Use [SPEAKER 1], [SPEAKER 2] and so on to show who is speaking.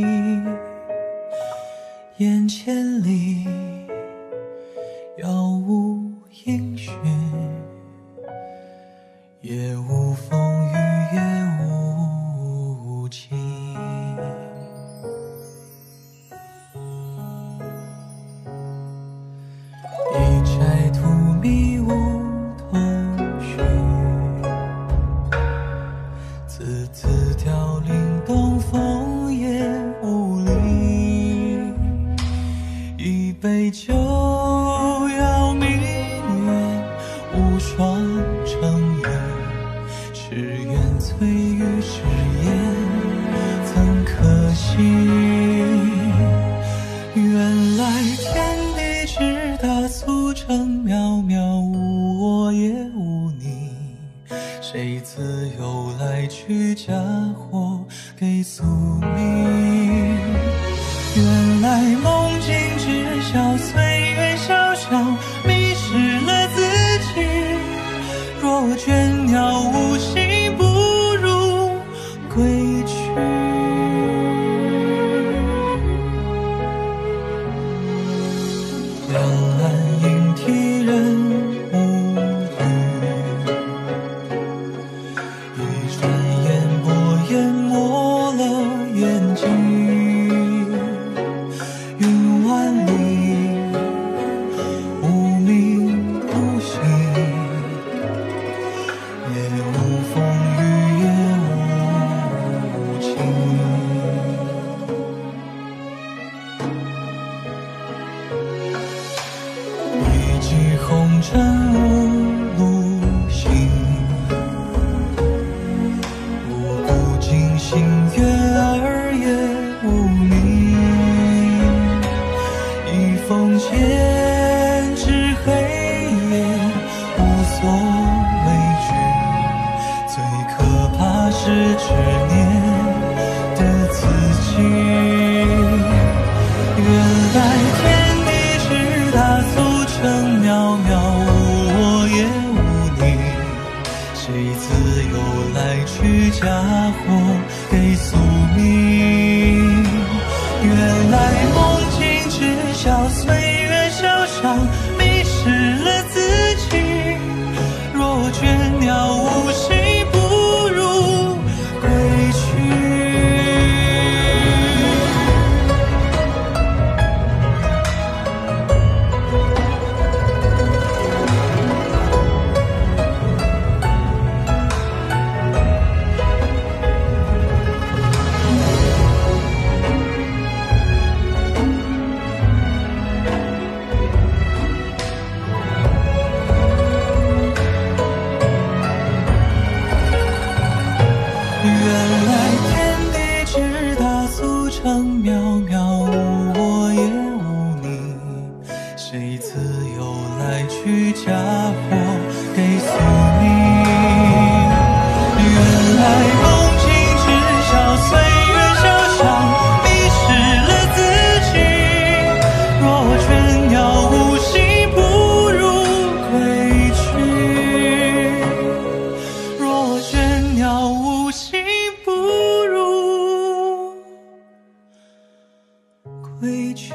[SPEAKER 1] 马蹄。眼千里，杳无音讯，也无风雨，也无晴。一摘荼蘼无头绪，字字霜成影。只缘翠玉是烟，怎可惜？原来天地之大，俗尘渺渺，无我也无你。谁自由来去，嫁祸给宿命？若倦鸟无心，不如归去。是执念的自己。原来天地之大，俗尘渺渺，无我也无你。谁自由来去，嫁祸给宿命？原来梦境知晓，原来天地之大，俗尘渺渺，无我也无你。谁自由来去，嫁祸给宿命？委屈